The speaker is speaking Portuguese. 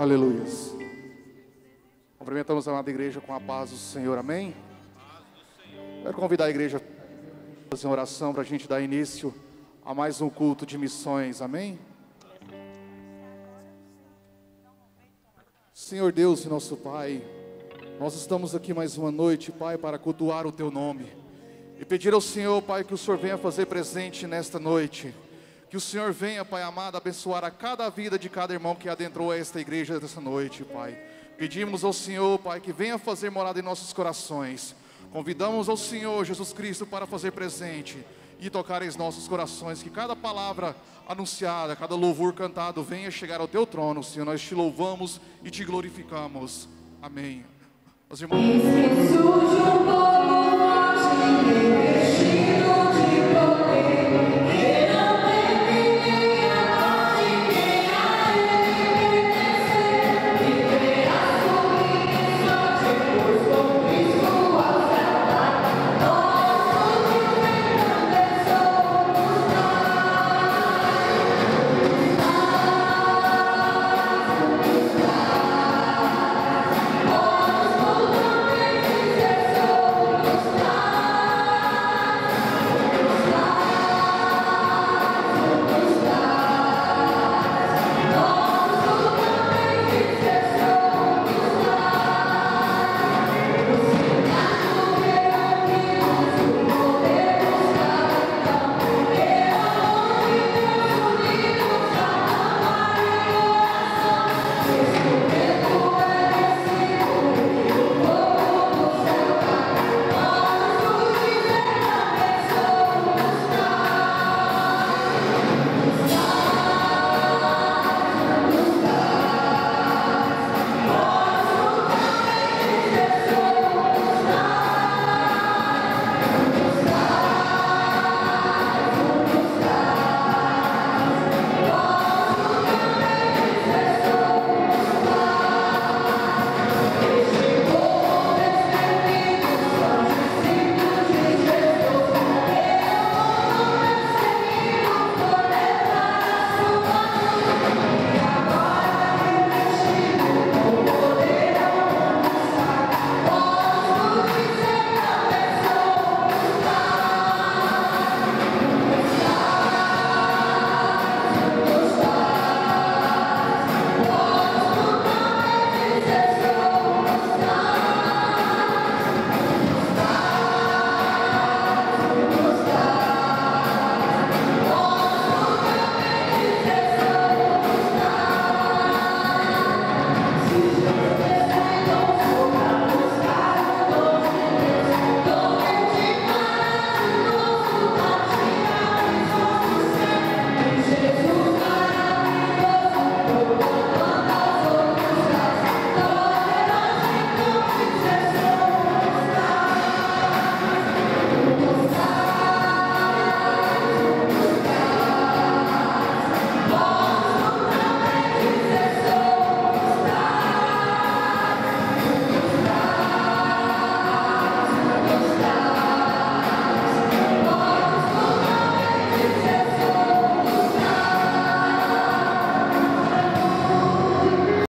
Aleluias. Cumprimentamos a amada igreja com a paz do Senhor, amém? Quero convidar a igreja a fazer uma oração para a gente dar início a mais um culto de missões, amém? Senhor Deus e nosso Pai, nós estamos aqui mais uma noite, Pai, para cultuar o Teu nome e pedir ao Senhor, Pai, que o Senhor venha fazer presente nesta noite. Que o Senhor venha, Pai amado, abençoar a cada vida de cada irmão que adentrou esta igreja dessa noite, Pai. Pedimos ao Senhor, Pai, que venha fazer morada em nossos corações. Convidamos ao Senhor Jesus Cristo para fazer presente e tocar em nossos corações. Que cada palavra anunciada, cada louvor cantado venha chegar ao teu trono, Senhor. Nós te louvamos e te glorificamos. Amém. Os irmãos.